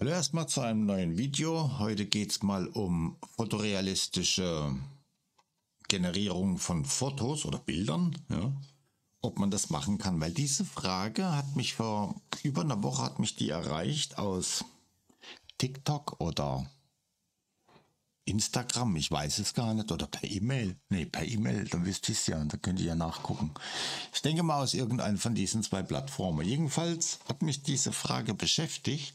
Hallo erstmal zu einem neuen Video. Heute geht es mal um fotorealistische Generierung von Fotos oder Bildern. Ja, ob man das machen kann, weil diese Frage hat mich vor über einer Woche hat mich die erreicht aus TikTok oder Instagram, ich weiß es gar nicht, oder per E-Mail. Nee, per E-Mail, dann wisst ihr es ja, da könnt ihr ja nachgucken. Ich denke mal aus irgendeiner von diesen zwei Plattformen. Jedenfalls hat mich diese Frage beschäftigt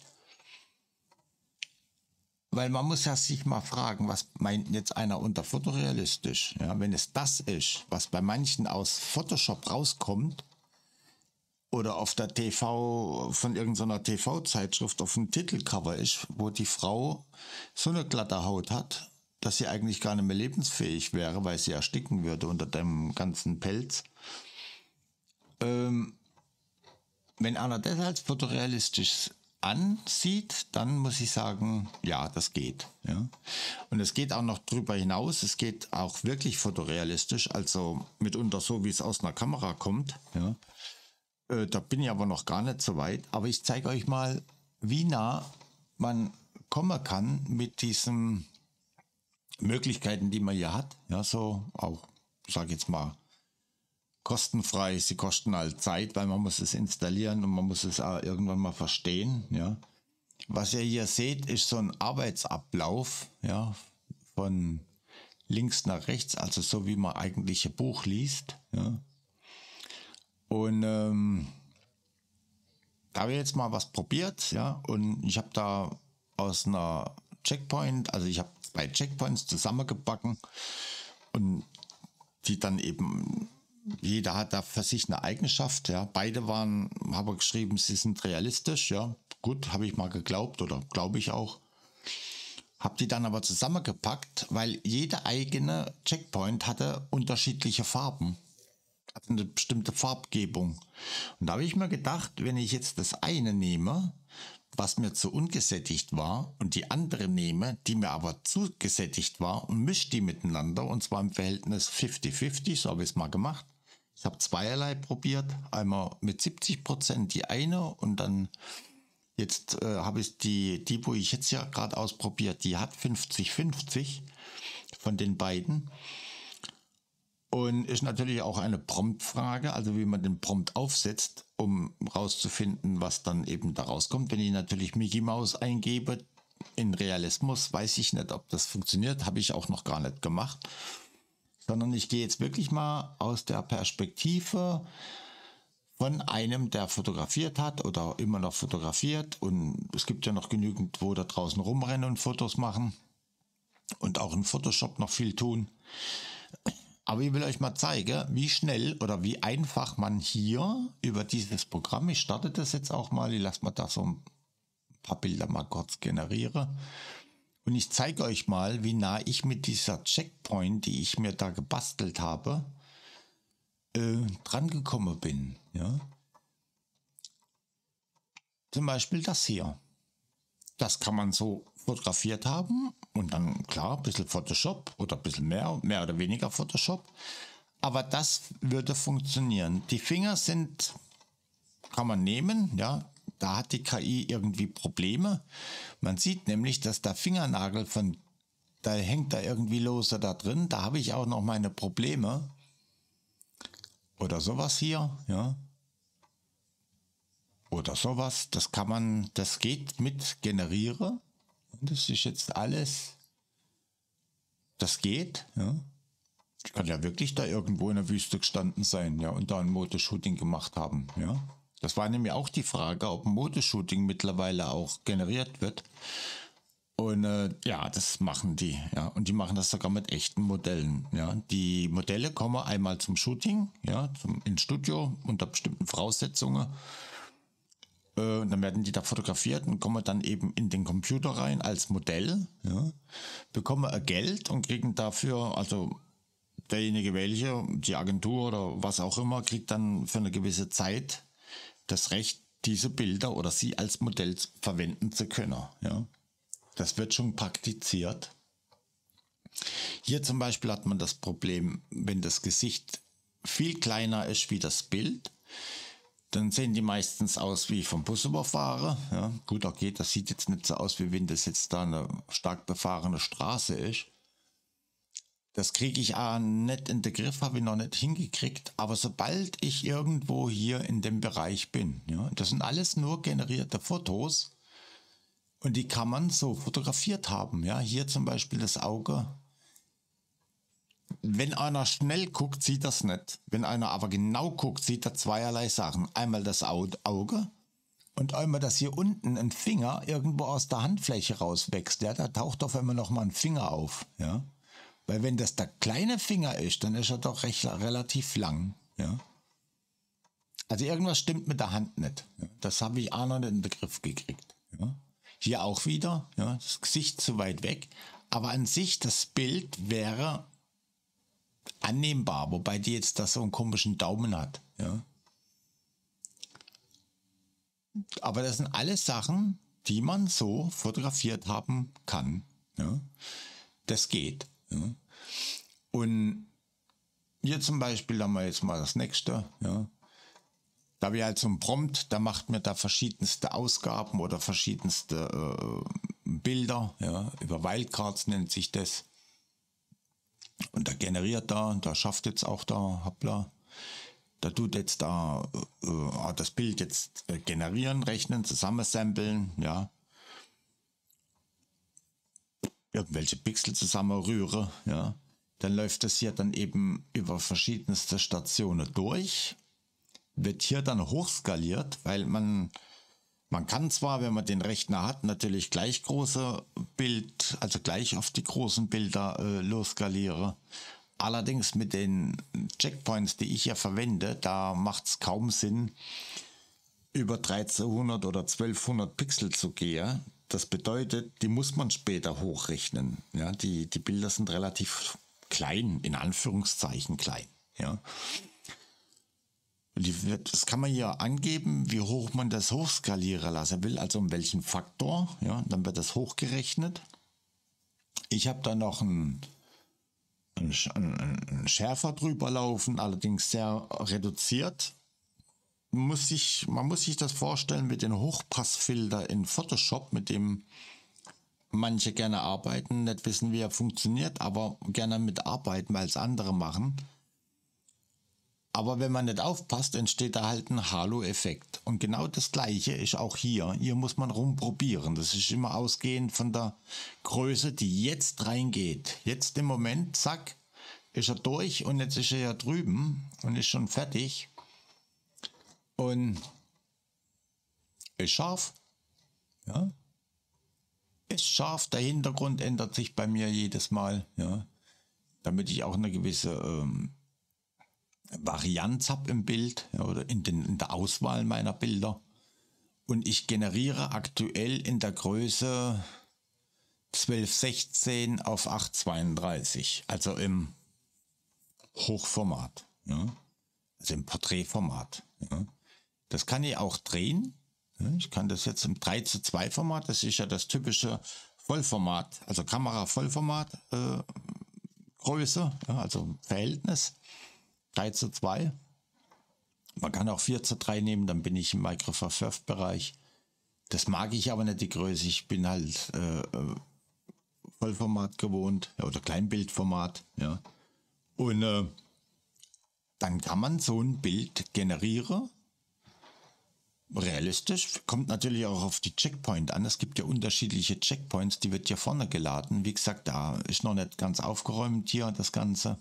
weil man muss ja sich mal fragen, was meint jetzt einer unter fotorealistisch? Ja, wenn es das ist, was bei manchen aus Photoshop rauskommt oder auf der TV von irgendeiner TV-Zeitschrift auf dem Titelcover ist, wo die Frau so eine glatte Haut hat, dass sie eigentlich gar nicht mehr lebensfähig wäre, weil sie ersticken würde unter dem ganzen Pelz. Ähm, wenn einer das als fotorealistisch ansieht, dann muss ich sagen, ja, das geht. Ja. Und es geht auch noch drüber hinaus, es geht auch wirklich fotorealistisch, also mitunter so, wie es aus einer Kamera kommt. Ja. Äh, da bin ich aber noch gar nicht so weit. Aber ich zeige euch mal, wie nah man kommen kann mit diesen Möglichkeiten, die man hier hat. Ja, so auch, sage jetzt mal, kostenfrei. Sie kosten halt Zeit, weil man muss es installieren und man muss es auch irgendwann mal verstehen. Ja. Was ihr hier seht, ist so ein Arbeitsablauf, ja, von links nach rechts, also so wie man eigentlich ein Buch liest. Ja. Und ähm, da habe ich jetzt mal was probiert, ja, und ich habe da aus einer Checkpoint, also ich habe zwei Checkpoints zusammengebacken und die dann eben jeder hat da für sich eine Eigenschaft, ja. Beide waren, habe geschrieben, sie sind realistisch, ja. Gut, habe ich mal geglaubt oder glaube ich auch. Habe die dann aber zusammengepackt, weil jede eigene Checkpoint hatte unterschiedliche Farben. Hatte eine bestimmte Farbgebung. Und da habe ich mir gedacht, wenn ich jetzt das eine nehme, was mir zu ungesättigt war, und die andere nehme, die mir aber zu gesättigt war, und mische die miteinander, und zwar im Verhältnis 50-50, so habe ich es mal gemacht, ich habe zweierlei probiert. Einmal mit 70 Prozent die eine und dann jetzt äh, habe ich die, die, wo ich jetzt ja gerade ausprobiert, die hat 50-50 von den beiden. Und ist natürlich auch eine Promptfrage, also wie man den Prompt aufsetzt, um rauszufinden, was dann eben da rauskommt. Wenn ich natürlich Mickey Mouse eingebe in Realismus, weiß ich nicht, ob das funktioniert, habe ich auch noch gar nicht gemacht sondern ich gehe jetzt wirklich mal aus der Perspektive von einem, der fotografiert hat oder immer noch fotografiert. Und es gibt ja noch genügend, wo da draußen rumrennen und Fotos machen und auch in Photoshop noch viel tun. Aber ich will euch mal zeigen, wie schnell oder wie einfach man hier über dieses Programm, ich starte das jetzt auch mal, ich lasse mal da so ein paar Bilder mal kurz generieren. Und ich zeige euch mal, wie nah ich mit dieser Checkpoint, die ich mir da gebastelt habe, äh, dran gekommen bin. Ja? Zum Beispiel das hier. Das kann man so fotografiert haben und dann klar, ein bisschen Photoshop oder ein bisschen mehr, mehr oder weniger Photoshop. Aber das würde funktionieren. Die Finger sind, kann man nehmen, ja, da hat die KI irgendwie Probleme. Man sieht nämlich, dass der Fingernagel von, da hängt da irgendwie lose da drin. Da habe ich auch noch meine Probleme. Oder sowas hier, ja. Oder sowas. Das kann man, das geht mit generiere. Und das ist jetzt alles, das geht, ja. Ich kann ja wirklich da irgendwo in der Wüste gestanden sein, ja, und da ein Motoshooting gemacht haben, ja. Das war nämlich auch die Frage, ob Modeshooting mittlerweile auch generiert wird. Und äh, ja, das machen die, ja. Und die machen das sogar mit echten Modellen. Ja. Die Modelle kommen einmal zum Shooting, ja, zum, ins Studio unter bestimmten Voraussetzungen. Äh, und dann werden die da fotografiert und kommen dann eben in den Computer rein als Modell, ja, bekommen Geld und kriegen dafür, also derjenige welche, die Agentur oder was auch immer, kriegt dann für eine gewisse Zeit das Recht, diese Bilder oder sie als Modell verwenden zu können. Ja? Das wird schon praktiziert. Hier zum Beispiel hat man das Problem, wenn das Gesicht viel kleiner ist wie das Bild, dann sehen die meistens aus wie vom Busüberfahrer. Ja, gut, okay, das sieht jetzt nicht so aus, wie wenn das jetzt da eine stark befahrene Straße ist. Das kriege ich auch nicht in den Griff, habe ich noch nicht hingekriegt. Aber sobald ich irgendwo hier in dem Bereich bin, ja, das sind alles nur generierte Fotos und die kann man so fotografiert haben. Ja, hier zum Beispiel das Auge wenn einer schnell guckt, sieht das nicht. Wenn einer aber genau guckt, sieht er zweierlei Sachen. Einmal das Auge und einmal, dass hier unten ein Finger irgendwo aus der Handfläche rauswächst. Ja, da taucht auf einmal noch mal ein Finger auf. Ja, weil wenn das der kleine Finger ist, dann ist er doch recht relativ lang. Ja. Also irgendwas stimmt mit der Hand nicht. Das habe ich auch noch nicht in den Griff gekriegt. Ja. Hier auch wieder, ja, das Gesicht zu weit weg. Aber an sich, das Bild wäre annehmbar, wobei die jetzt da so einen komischen Daumen hat. Ja. Aber das sind alles Sachen, die man so fotografiert haben kann. Ja. Das geht. Ja. Und hier zum Beispiel haben wir jetzt mal das nächste. Ja. Da habe halt so einen Prompt, da macht mir da verschiedenste Ausgaben oder verschiedenste äh, Bilder. Ja. Über Wildcards nennt sich das. Und da generiert da, da schafft jetzt auch der Happler, da tut jetzt da äh, das Bild jetzt äh, generieren, rechnen, zusammensampeln, ja. Irgendwelche Pixel zusammenrühre, ja. Dann läuft das hier dann eben über verschiedenste Stationen durch, wird hier dann hochskaliert, weil man man kann zwar, wenn man den Rechner hat, natürlich gleich große Bild, also gleich auf die großen Bilder äh, losskaliere. Allerdings mit den Checkpoints, die ich hier verwende, da macht es kaum Sinn, über 1300 oder 1200 Pixel zu gehen. Das bedeutet, die muss man später hochrechnen. Ja, die, die Bilder sind relativ klein, in Anführungszeichen klein. Ja. Das kann man hier angeben, wie hoch man das hochskalieren lassen will, also um welchen Faktor. Ja, dann wird das hochgerechnet. Ich habe da noch einen, einen, Schärfer drüber laufen, allerdings sehr reduziert. Muss ich, man muss sich das vorstellen mit dem Hochpassfilter in Photoshop, mit dem manche gerne arbeiten, nicht wissen, wie er funktioniert, aber gerne mitarbeiten, weil es andere machen. Aber wenn man nicht aufpasst, entsteht da halt ein Halo-Effekt. Und genau das gleiche ist auch hier. Hier muss man rumprobieren. Das ist immer ausgehend von der Größe, die jetzt reingeht. Jetzt im Moment, zack, ist er durch und jetzt ist er ja drüben und ist schon fertig. Und ist scharf. Ja. Ist scharf. Der Hintergrund ändert sich bei mir jedes Mal. Ja. Damit ich auch eine gewisse ähm, Varianz habe im Bild ja, oder in, den, in der Auswahl meiner Bilder. Und ich generiere aktuell in der Größe 1216 auf 832, also im Hochformat, ja, also im Porträtformat. Ja. Das kann ich auch drehen. Ja, ich kann das jetzt im 3 zu 2 Format, das ist ja das typische Vollformat, also Kamera Vollformat äh, Größe, ja, also Verhältnis. 3 zu 2. Man kann auch 4 zu 3 nehmen, dann bin ich im Microsoft Surf-Bereich. Das mag ich aber nicht, die Größe. Ich bin halt äh, äh Vollformat gewohnt oder Kleinbildformat. Ja. Und äh, dann kann man so ein Bild generieren. Realistisch. Kommt natürlich auch auf die Checkpoint an. Es gibt ja unterschiedliche Checkpoints, die wird ja vorne geladen. Wie gesagt, da ist noch nicht ganz aufgeräumt hier das Ganze.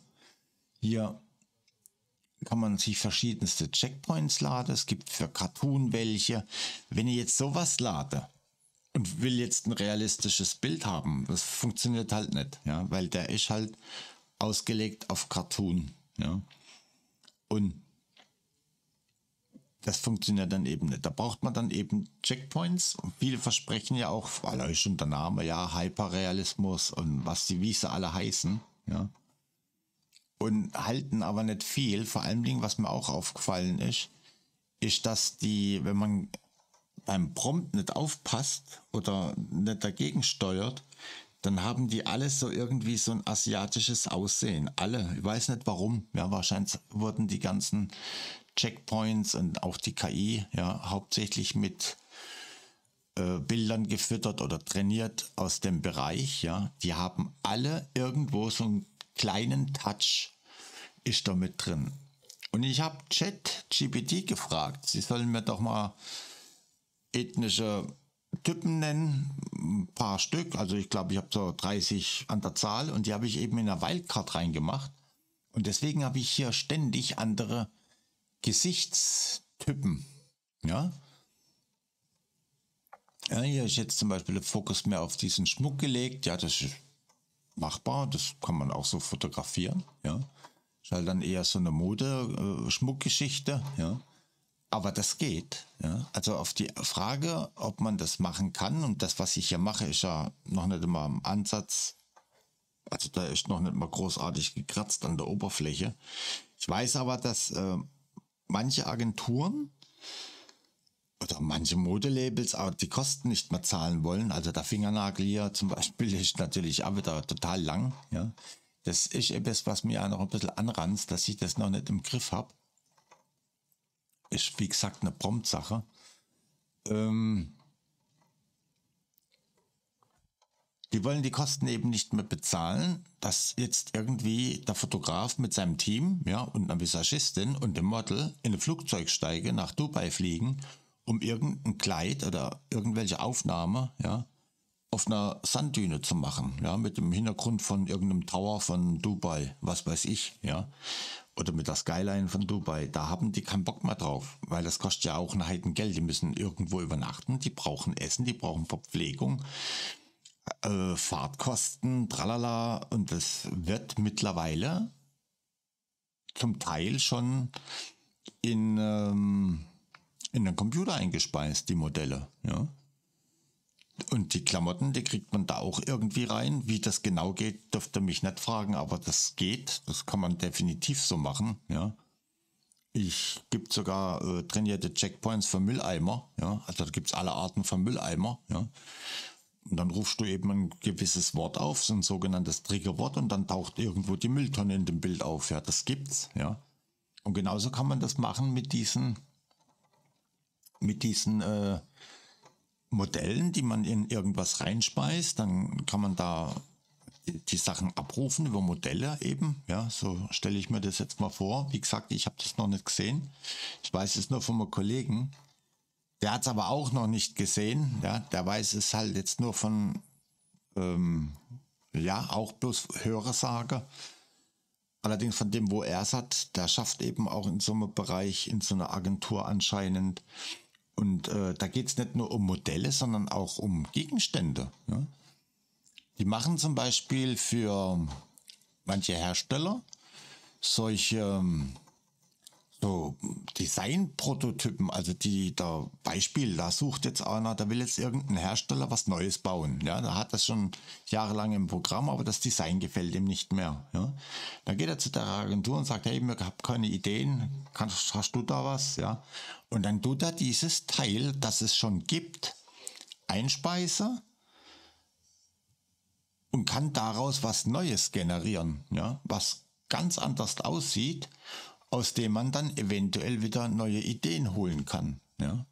Hier kann man sich verschiedenste Checkpoints laden. Es gibt für Cartoon welche. Wenn ich jetzt sowas lade und will jetzt ein realistisches Bild haben, das funktioniert halt nicht, ja, weil der ist halt ausgelegt auf Cartoon, ja. Und das funktioniert dann eben nicht. Da braucht man dann eben Checkpoints. viele versprechen ja auch, weil schon der Name, ja, Hyperrealismus und was die, wie sie alle heißen, ja und halten aber nicht viel. Vor allem Dingen, was mir auch aufgefallen ist, ist, dass die, wenn man beim Prompt nicht aufpasst oder nicht dagegen steuert, dann haben die alles so irgendwie so ein asiatisches Aussehen. Alle. Ich weiß nicht warum. Ja, wahrscheinlich wurden die ganzen Checkpoints und auch die KI, ja, hauptsächlich mit äh, Bildern gefüttert oder trainiert aus dem Bereich, ja, die haben alle irgendwo so einen kleinen Touch ist da mit drin. Und ich habe Chat GPT gefragt, sie sollen mir doch mal ethnische Typen nennen, ein paar Stück, also ich glaube, ich habe so 30 an der Zahl und die habe ich eben in einer Wildcard reingemacht. Und deswegen habe ich hier ständig andere Gesichtstypen. Ja, ja, hier ist jetzt zum Beispiel der Fokus mehr auf diesen Schmuck gelegt. Ja, das ist machbar. Das kann man auch so fotografieren. Ja, ist halt dann eher so eine Mode-Schmuckgeschichte. Ja, aber das geht. Ja, also auf die Frage, ob man das machen kann und das, was ich hier mache, ist ja noch nicht immer am Ansatz. Also da ist noch nicht mal großartig gekratzt an der Oberfläche. Ich weiß aber, dass äh, manche Agenturen oder manche Modelabels auch die Kosten nicht mehr zahlen wollen. Also der Fingernagel hier zum Beispiel ist natürlich auch wieder total lang. Ja. Das ist etwas, was mir auch noch ein bisschen anranzt, dass ich das noch nicht im Griff habe. Ist wie gesagt eine Promptsache. Ähm, die wollen die Kosten eben nicht mehr bezahlen, dass jetzt irgendwie der Fotograf mit seinem Team ja, und einer Visagistin und dem Model in ein Flugzeug steige, nach Dubai fliegen um irgendein Kleid oder irgendwelche Aufnahme, ja, auf einer Sanddüne zu machen, ja, mit dem Hintergrund von irgendeinem Tower von Dubai, was weiß ich, ja, oder mit der Skyline von Dubai, da haben die keinen Bock mehr drauf, weil das kostet ja auch ein Heiden Geld, die müssen irgendwo übernachten, die brauchen Essen, die brauchen Verpflegung, äh, Fahrtkosten, tralala, und das wird mittlerweile zum Teil schon in, ähm, in den Computer eingespeist, die Modelle, ja. Und die Klamotten, die kriegt man da auch irgendwie rein. Wie das genau geht, dürfte mich nicht fragen, aber das geht. Das kann man definitiv so machen, ja. Ich gibt sogar äh, trainierte Checkpoints für Mülleimer, ja. Also da gibt's alle Arten von Mülleimer, ja. Und dann rufst du eben ein gewisses Wort auf, so ein sogenanntes Triggerwort, und dann taucht irgendwo die Mülltonne in dem Bild auf. Ja, das gibt's, ja. Und genauso kann man das machen mit diesen mit diesen äh, Modellen, die man in irgendwas reinspeist, dann kann man da die Sachen abrufen über Modelle eben. Ja, so stelle ich mir das jetzt mal vor. Wie gesagt, ich habe das noch nicht gesehen. Ich weiß es nur von einem Kollegen. Der hat es aber auch noch nicht gesehen. Ja, der weiß es halt jetzt nur von, ähm, ja, auch bloß Hörersage. Allerdings von dem, wo er es hat, der schafft eben auch in so einem Bereich, in so einer Agentur anscheinend und äh, da geht es nicht nur um Modelle, sondern auch um Gegenstände. Ja? Die machen zum Beispiel für manche Hersteller solche ähm, so Designprototypen, also die, da Beispiel, da sucht jetzt einer, da will jetzt irgendein Hersteller was Neues bauen. Ja, da hat das schon jahrelang im Programm, aber das Design gefällt ihm nicht mehr. Ja, dann geht er zu der Agentur und sagt, hey, ich habe keine Ideen, kannst, hast du da was? Ja, und dann tut er dieses Teil, das es schon gibt, einspeisen und kann daraus was Neues generieren, ja, was ganz anders aussieht aus dem man dann eventuell wieder neue Ideen holen kann. Ja?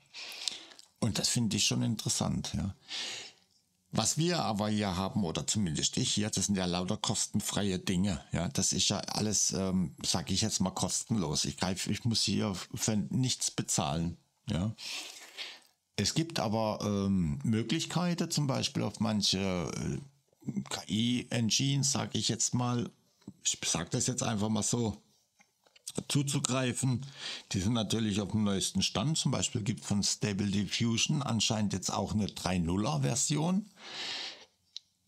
Und das finde ich schon interessant. Ja? Was wir aber hier haben, oder zumindest ich hier, das sind ja lauter kostenfreie Dinge. Ja, das ist ja alles, ähm, sage ich jetzt mal, kostenlos. Ich greif, ich muss hier für nichts bezahlen. Ja. Es gibt aber ähm, Möglichkeiten, zum Beispiel auf manche äh, KI-Engines, sage ich jetzt mal, ich sage das jetzt einfach mal so, zuzugreifen. Die sind natürlich auf dem neuesten Stand. Zum Beispiel gibt von Stable Diffusion anscheinend jetzt auch eine 3.0er Version.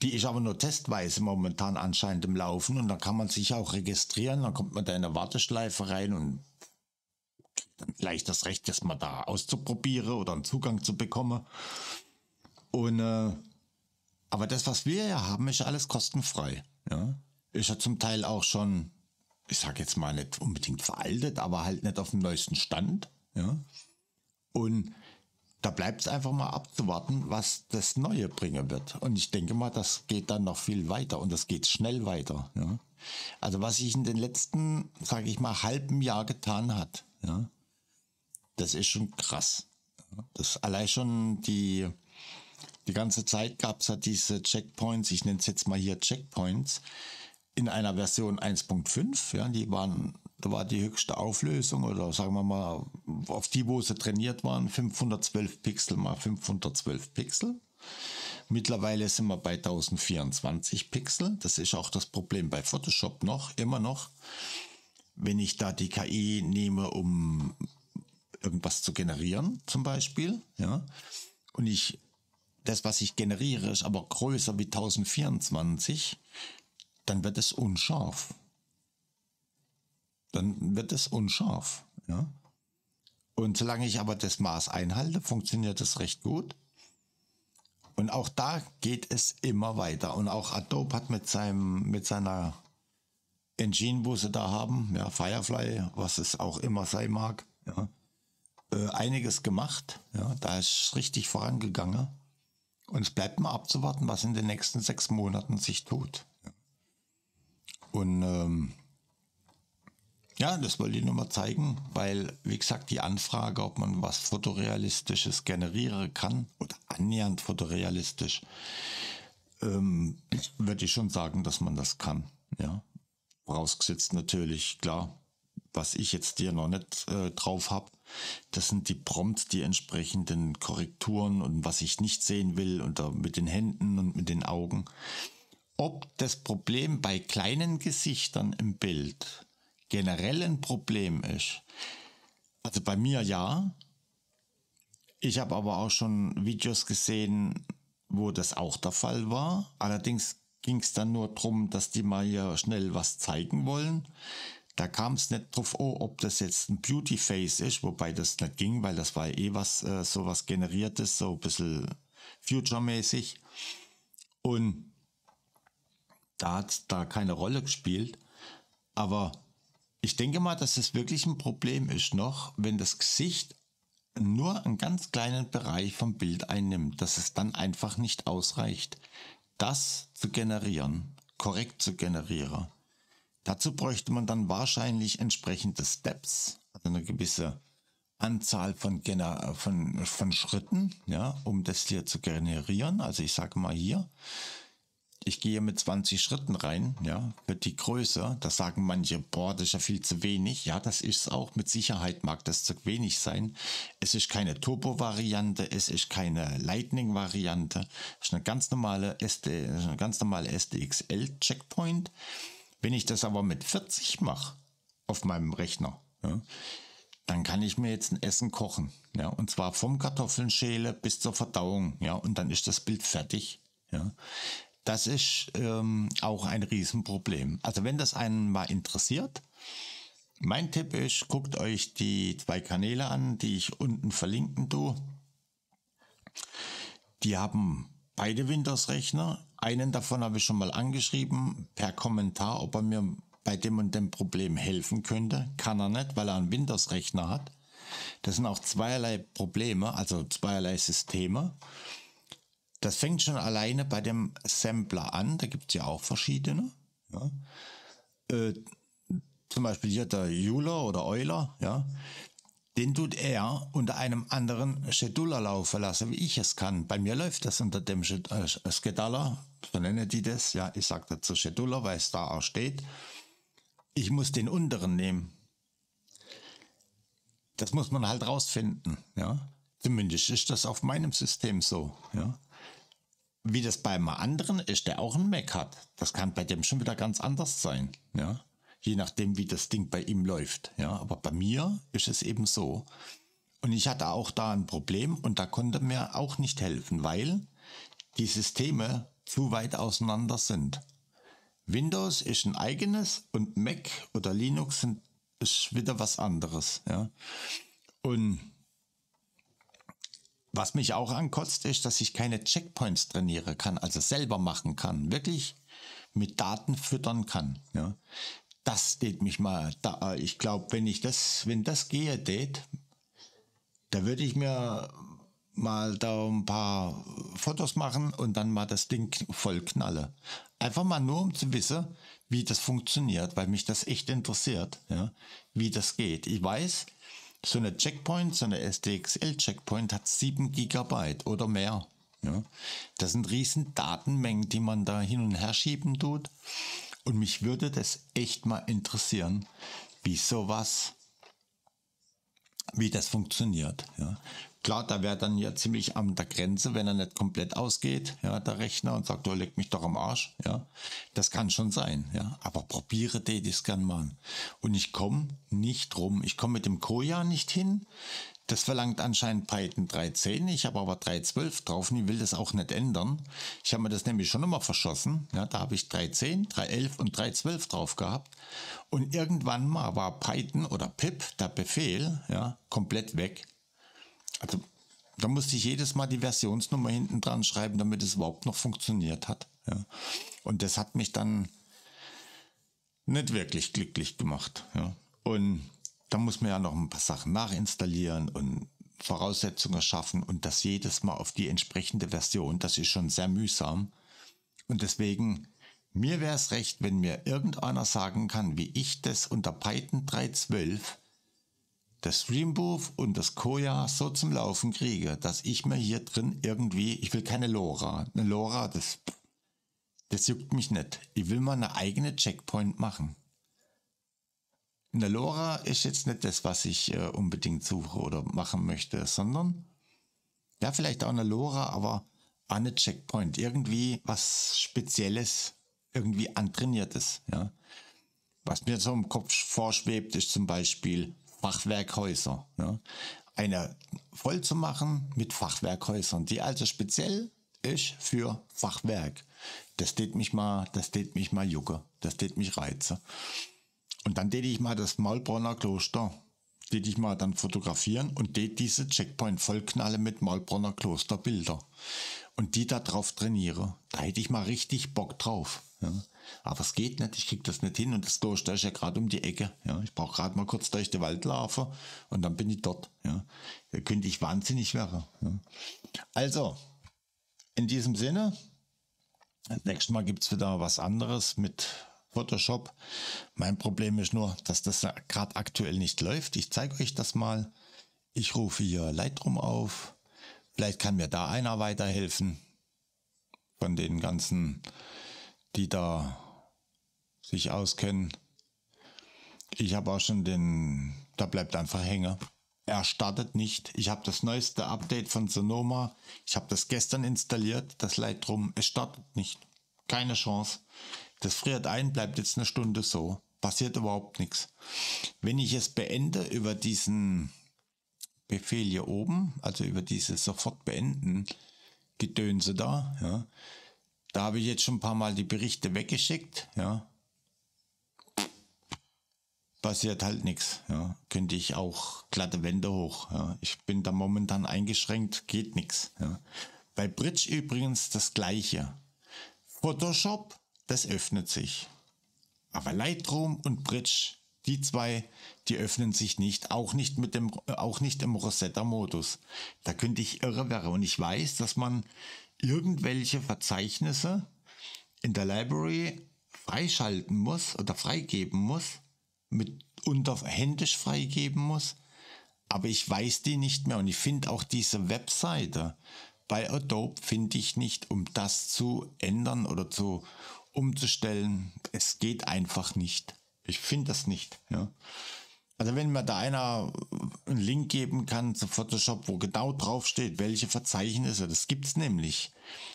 Die ist aber nur testweise momentan anscheinend im Laufen und da kann man sich auch registrieren. Dann kommt man da in eine Warteschleife rein und dann vielleicht das Recht, das mal da auszuprobieren oder einen Zugang zu bekommen. Und äh, aber das, was wir ja haben, ist alles kostenfrei. Ja, ist ja zum Teil auch schon ich sage jetzt mal nicht unbedingt veraltet, aber halt nicht auf dem neuesten Stand. Ja. Und da bleibt es einfach mal abzuwarten, was das Neue bringen wird. Und ich denke mal, das geht dann noch viel weiter und das geht schnell weiter. Ja. Also was sich in den letzten, sage ich mal, halben Jahr getan hat, ja, das ist schon krass. Das allein schon die, die ganze Zeit gab es ja diese Checkpoints, ich nenne es jetzt mal hier Checkpoints, in einer Version 1.5, ja, die waren, da war die höchste Auflösung oder sagen wir mal, auf die, wo sie trainiert waren, 512 Pixel mal 512 Pixel. Mittlerweile sind wir bei 1024 Pixel. Das ist auch das Problem bei Photoshop noch, immer noch. Wenn ich da die KI nehme, um irgendwas zu generieren, zum Beispiel, ja, und ich, das, was ich generiere, ist aber größer wie 1024, dann wird es unscharf. Dann wird es unscharf, ja. Und solange ich aber das Maß einhalte, funktioniert es recht gut. Und auch da geht es immer weiter. Und auch Adobe hat mit seinem, mit seiner Engine, wo sie da haben, ja, Firefly, was es auch immer sein mag, ja, äh, einiges gemacht. Ja, da ist richtig vorangegangen. Und es bleibt mal abzuwarten, was in den nächsten sechs Monaten sich tut. Und ähm, ja, das wollte ich nur mal zeigen, weil, wie gesagt, die Anfrage, ob man was Fotorealistisches generieren kann oder annähernd fotorealistisch, ähm, würde ich schon sagen, dass man das kann. Ja, vorausgesetzt natürlich, klar, was ich jetzt hier noch nicht äh, drauf habe, das sind die Prompts, die entsprechenden Korrekturen und was ich nicht sehen will und mit den Händen und mit den Augen. Ob das Problem bei kleinen Gesichtern im Bild generell ein Problem ist. Also bei mir ja. Ich habe aber auch schon Videos gesehen, wo das auch der Fall war. Allerdings ging es dann nur darum, dass die mal hier schnell was zeigen wollen. Da kam es nicht drauf, oh, ob das jetzt ein Beauty Face ist, wobei das nicht ging, weil das war eh was, äh, sowas generiertes, so ein bisschen future-mäßig. Und da hat da keine Rolle gespielt. Aber ich denke mal, dass es wirklich ein Problem ist noch, wenn das Gesicht nur einen ganz kleinen Bereich vom Bild einnimmt, dass es dann einfach nicht ausreicht, das zu generieren, korrekt zu generieren. Dazu bräuchte man dann wahrscheinlich entsprechende Steps, also eine gewisse Anzahl von, Gener von, von Schritten, ja, um das hier zu generieren. Also ich sage mal hier, ich gehe mit 20 Schritten rein, ja, für die Größe. Da sagen manche, boah, das ist ja viel zu wenig. Ja, das ist auch. Mit Sicherheit mag das zu wenig sein. Es ist keine Turbo-Variante, es ist keine Lightning-Variante. Es ist eine ganz normale SD, eine ganz normale SDXL-Checkpoint. Wenn ich das aber mit 40 mache auf meinem Rechner, ja, dann kann ich mir jetzt ein Essen kochen. Ja, und zwar vom Kartoffeln schäle bis zur Verdauung. Ja, und dann ist das Bild fertig. Ja. Das ist ähm, auch ein Riesenproblem. Also wenn das einen mal interessiert, mein Tipp ist, guckt euch die zwei Kanäle an, die ich unten verlinken tue. Die haben beide Windows-Rechner. Einen davon habe ich schon mal angeschrieben per Kommentar, ob er mir bei dem und dem Problem helfen könnte. Kann er nicht, weil er einen Windows-Rechner hat. Das sind auch zweierlei Probleme, also zweierlei Systeme. Das fängt schon alleine bei dem Sampler an, da gibt es ja auch verschiedene. Ja. Äh, zum Beispiel hier der Euler oder Euler, ja, den tut er unter einem anderen Scheduler laufen lassen, wie ich es kann. Bei mir läuft das unter dem äh, Scheduler, so nennen die das, ja, ich sage dazu Scheduler, weil es da auch steht. Ich muss den unteren nehmen. Das muss man halt rausfinden, ja. Zumindest ist das auf meinem System so, ja. Wie das bei einem anderen ist, der auch einen Mac hat. Das kann bei dem schon wieder ganz anders sein, ja. Je nachdem, wie das Ding bei ihm läuft, ja. Aber bei mir ist es eben so. Und ich hatte auch da ein Problem und da konnte mir auch nicht helfen, weil die Systeme zu weit auseinander sind. Windows ist ein eigenes und Mac oder Linux sind, ist wieder was anderes, ja. Und was mich auch ankotzt, ist, dass ich keine Checkpoints trainieren kann, also selber machen kann, wirklich mit Daten füttern kann. Ja. Das geht mich mal, da, ich glaube, wenn ich das, wenn das gehe, tät, da würde ich mir mal da ein paar Fotos machen und dann mal das Ding voll knalle. Einfach mal nur, um zu wissen, wie das funktioniert, weil mich das echt interessiert, ja, wie das geht. Ich weiß, So eine Checkpoint, so eine SDXL Checkpoint hat 7 GB oder mehr. Ja. Das sind riesen Datenmengen, die man da hin und her schieben tut. Und mich würde das echt mal interessieren, wie sowas, wie das funktioniert. Ja. Klar, da wäre dann ja ziemlich an der Grenze, wenn er nicht komplett ausgeht, ja, der Rechner und sagt, du leg mich doch am Arsch, ja. Das kann schon sein, ja. Aber probiere die das mal. Und ich komme nicht rum. Ich komme mit dem Koja nicht hin. Das verlangt anscheinend Python 3.10. Ich habe aber 3.12 drauf und ich will das auch nicht ändern. Ich habe mir das nämlich schon immer verschossen. Ja, da habe ich 3.10, 3.11 und 3.12 drauf gehabt. Und irgendwann mal war Python oder pip, der Befehl, ja, komplett weg. Also da musste ich jedes Mal die Versionsnummer hinten dran schreiben, damit es überhaupt noch funktioniert hat. Ja. Und das hat mich dann nicht wirklich glücklich gemacht. Ja. Und da muss man ja noch ein paar Sachen nachinstallieren und Voraussetzungen schaffen und das jedes Mal auf die entsprechende Version. Das ist schon sehr mühsam. Und deswegen, mir wäre es recht, wenn mir irgendeiner sagen kann, wie ich das unter Python 3.12 das Streambooth und das Koja so zum Laufen kriege, dass ich mir hier drin irgendwie, ich will keine LoRa. Eine LoRa, das, das juckt mich nicht. Ich will mal eine eigene Checkpoint machen. Eine LoRa ist jetzt nicht das, was ich äh, unbedingt suche oder machen möchte, sondern ja, vielleicht auch eine LoRa, aber eine Checkpoint. Irgendwie was Spezielles, irgendwie antrainiertes, ja. Was mir so im Kopf vorschwebt, ist zum Beispiel Fachwerkhäuser. Ja. Eine voll zu machen mit Fachwerkhäusern, die also speziell ist für Fachwerk. Das tät mich mal, das tät mich mal jucke, das tät mich reize. Und dann tät ich mal das Maulbronner Kloster, tät ich mal dann fotografieren und tät diese Checkpoint vollknalle mit Maulbronner Kloster Bilder. Und die da drauf trainiere. Da hätte ich mal richtig Bock drauf. Ja. Aber es geht nicht, ich krieg das nicht hin und das Kloster ist ja gerade um die Ecke. Ja. Ich brauche gerade mal kurz durch den Wald laufen und dann bin ich dort. Ja. Da könnte ich wahnsinnig werden. Ja. Also, in diesem Sinne, das nächste Mal gibt's wieder was anderes mit Photoshop. Mein Problem ist nur, dass das gerade aktuell nicht läuft. Ich zeige euch das mal. Ich rufe hier Lightroom auf. Vielleicht kann mir da einer weiterhelfen von den ganzen die da sich auskennen. Ich habe auch schon den, da bleibt einfach hängen. Er startet nicht. Ich habe das neueste Update von Sonoma. Ich habe das gestern installiert, das Lightroom. Es startet nicht. Keine Chance. Das friert ein, bleibt jetzt eine Stunde so. Passiert überhaupt nichts. Wenn ich es beende über diesen Befehl hier oben, also über diese sofort beenden Gedönse da, ja, da habe ich jetzt schon ein paar Mal die Berichte weggeschickt, ja. Passiert halt nichts, ja. Könnte ich auch glatte Wände hoch, ja. Ich bin da momentan eingeschränkt, geht nichts, ja. Bei Bridge übrigens das gleiche. Photoshop, das öffnet sich. Aber Lightroom und Bridge, die zwei, die öffnen sich nicht, auch nicht mit dem, auch nicht im Rosetta-Modus. Da könnte ich irre werden. Und ich weiß, dass man irgendwelche Verzeichnisse in der Library freischalten muss oder freigeben muss, mit unter händisch freigeben muss, aber ich weiß die nicht mehr und ich finde auch diese Webseite bei Adobe finde ich nicht, um das zu ändern oder zu umzustellen. Es geht einfach nicht. Ich finde das nicht. Ja. Also wenn mir da einer einen Link geben kann zu Photoshop, wo genau drauf steht, welche Verzeichnisse, das gibt's nämlich.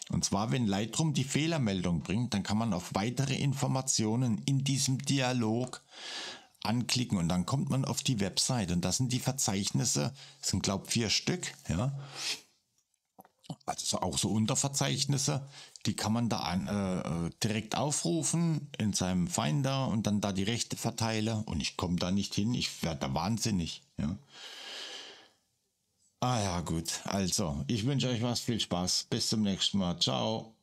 Und zwar, wenn Lightroom die Fehlermeldung bringt, dann kann man auf weitere Informationen in diesem Dialog anklicken und dann kommt man auf die Website und das sind die Verzeichnisse, das sind glaube vier Stück, ja also auch so Unterverzeichnisse, die kann man da an, äh, direkt aufrufen in seinem Finder und dann da die Rechte verteilen und ich komme da nicht hin, ich werde da wahnsinnig. Ja. Ah ja, gut. Also, ich wünsche euch was, viel Spaß. Bis zum nächsten Mal. Ciao.